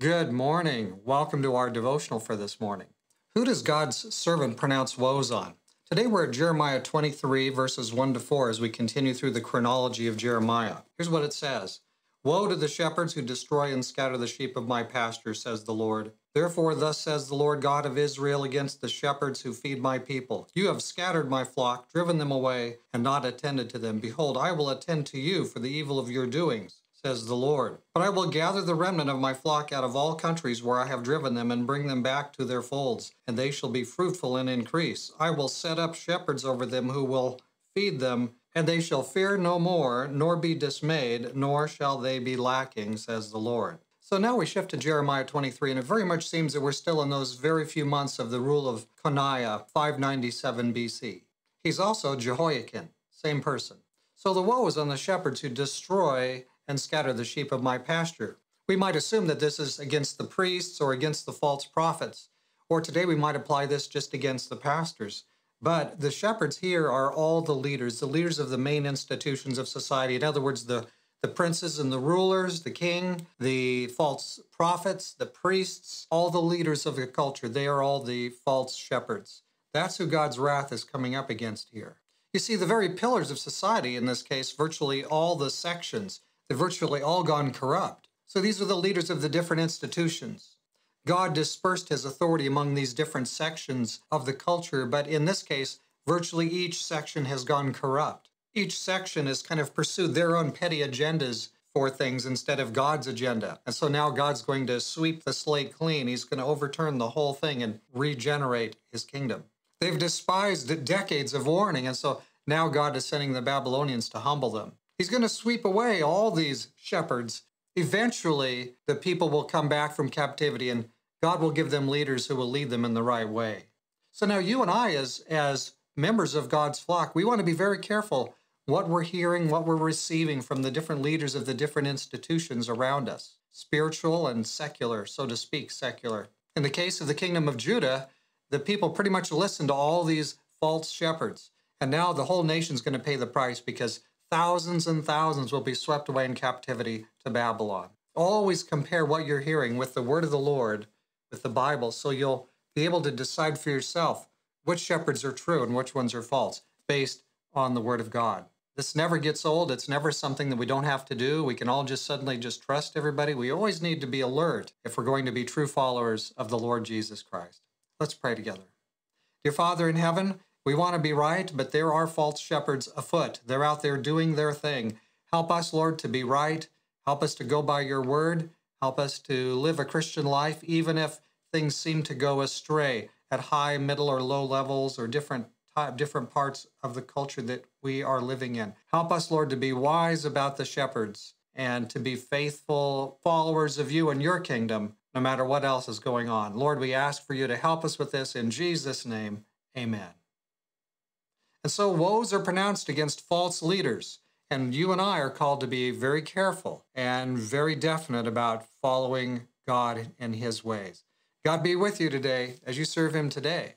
Good morning. Welcome to our devotional for this morning. Who does God's servant pronounce woes on? Today we're at Jeremiah 23, verses 1 to 4, as we continue through the chronology of Jeremiah. Here's what it says Woe to the shepherds who destroy and scatter the sheep of my pasture, says the Lord. Therefore, thus says the Lord God of Israel against the shepherds who feed my people You have scattered my flock, driven them away, and not attended to them. Behold, I will attend to you for the evil of your doings says the Lord. But I will gather the remnant of my flock out of all countries where I have driven them and bring them back to their folds, and they shall be fruitful and increase. I will set up shepherds over them who will feed them, and they shall fear no more, nor be dismayed, nor shall they be lacking, says the Lord. So now we shift to Jeremiah 23, and it very much seems that we're still in those very few months of the rule of Coniah, 597 BC. He's also Jehoiakim, same person. So the woe is on the shepherds who destroy and scatter the sheep of my pasture. We might assume that this is against the priests or against the false prophets, or today we might apply this just against the pastors. But the shepherds here are all the leaders, the leaders of the main institutions of society. In other words, the, the princes and the rulers, the king, the false prophets, the priests, all the leaders of the culture, they are all the false shepherds. That's who God's wrath is coming up against here. You see, the very pillars of society, in this case, virtually all the sections, They've virtually all gone corrupt. So these are the leaders of the different institutions. God dispersed his authority among these different sections of the culture, but in this case, virtually each section has gone corrupt. Each section has kind of pursued their own petty agendas for things instead of God's agenda. And so now God's going to sweep the slate clean. He's going to overturn the whole thing and regenerate his kingdom. They've despised decades of warning, and so now God is sending the Babylonians to humble them. He's going to sweep away all these shepherds. Eventually, the people will come back from captivity and God will give them leaders who will lead them in the right way. So now you and I, as, as members of God's flock, we want to be very careful what we're hearing, what we're receiving from the different leaders of the different institutions around us, spiritual and secular, so to speak, secular. In the case of the kingdom of Judah, the people pretty much listened to all these false shepherds. And now the whole nation's going to pay the price because thousands and thousands will be swept away in captivity to Babylon. Always compare what you're hearing with the word of the Lord, with the Bible, so you'll be able to decide for yourself which shepherds are true and which ones are false based on the word of God. This never gets old. It's never something that we don't have to do. We can all just suddenly just trust everybody. We always need to be alert if we're going to be true followers of the Lord Jesus Christ. Let's pray together. Dear Father in heaven, we want to be right, but there are false shepherds afoot. They're out there doing their thing. Help us, Lord, to be right. Help us to go by your word. Help us to live a Christian life, even if things seem to go astray at high, middle, or low levels or different different parts of the culture that we are living in. Help us, Lord, to be wise about the shepherds and to be faithful followers of you and your kingdom, no matter what else is going on. Lord, we ask for you to help us with this in Jesus' name. Amen. And so woes are pronounced against false leaders. And you and I are called to be very careful and very definite about following God and his ways. God be with you today as you serve him today.